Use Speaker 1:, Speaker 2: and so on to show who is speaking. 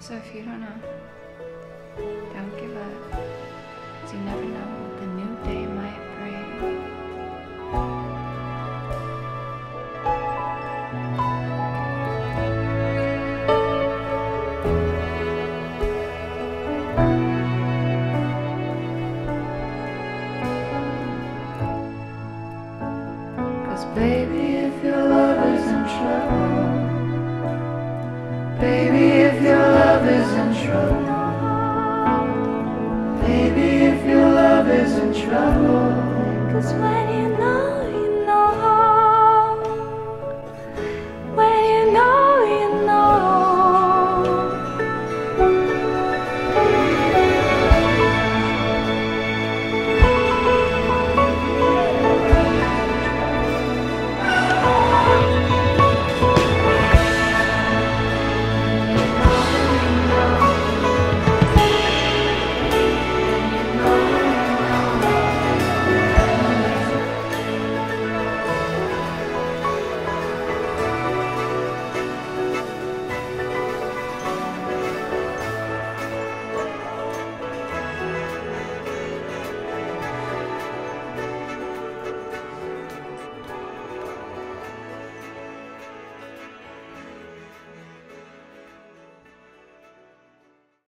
Speaker 1: So if you don't know, don't give up. 'cause you never know what the new day might bring. Baby, if your love is in trouble, baby, is